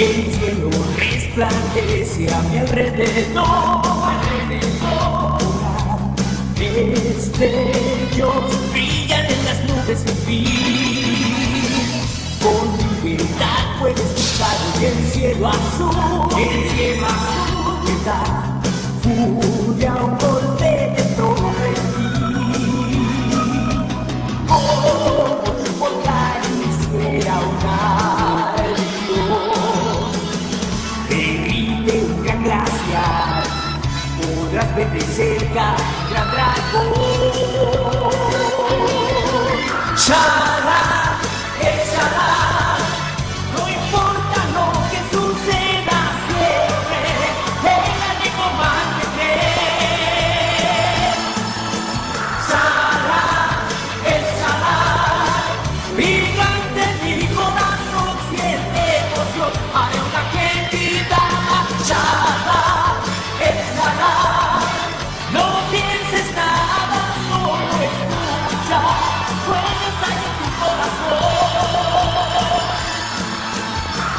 El cielo resplandece a mi alrededor. Destellos brillan en las nubes sin fin. Con libertad puedes cruzar el cielo azul. El cielo azul te da furia Podrás ver de cerca gran dragón.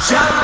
Shout